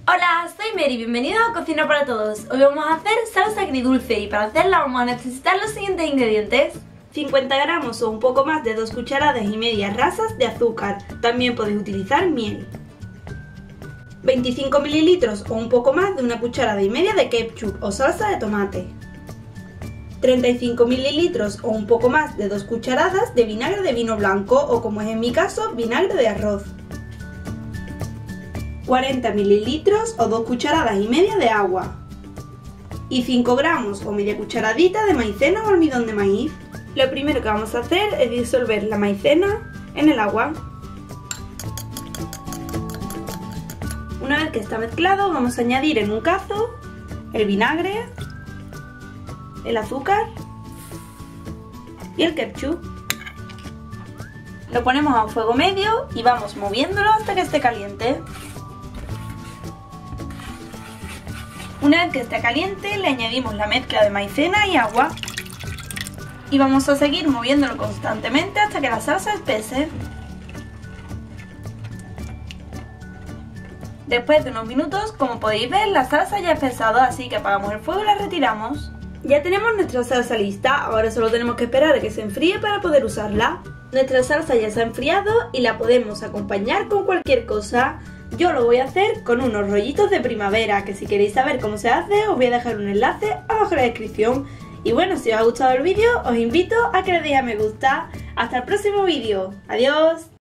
Hola, soy Mary, bienvenidos a Cocina para Todos. Hoy vamos a hacer salsa agridulce y para hacerla vamos a necesitar los siguientes ingredientes. 50 gramos o un poco más de 2 cucharadas y media rasas de azúcar. También podéis utilizar miel. 25 mililitros o un poco más de una cucharada y media de ketchup o salsa de tomate. 35 mililitros o un poco más de 2 cucharadas de vinagre de vino blanco o como es en mi caso, vinagre de arroz. 40 mililitros o 2 cucharadas y media de agua. Y 5 gramos o media cucharadita de maicena o almidón de maíz. Lo primero que vamos a hacer es disolver la maicena en el agua. Una vez que está mezclado vamos a añadir en un cazo el vinagre el azúcar y el ketchup. Lo ponemos a fuego medio y vamos moviéndolo hasta que esté caliente. Una vez que esté caliente le añadimos la mezcla de maicena y agua y vamos a seguir moviéndolo constantemente hasta que la salsa espese. Después de unos minutos, como podéis ver, la salsa ya ha espesado, así que apagamos el fuego y la retiramos. Ya tenemos nuestra salsa lista, ahora solo tenemos que esperar a que se enfríe para poder usarla. Nuestra salsa ya se ha enfriado y la podemos acompañar con cualquier cosa. Yo lo voy a hacer con unos rollitos de primavera, que si queréis saber cómo se hace os voy a dejar un enlace abajo en la descripción. Y bueno, si os ha gustado el vídeo os invito a que le deis a me gusta. Hasta el próximo vídeo. Adiós.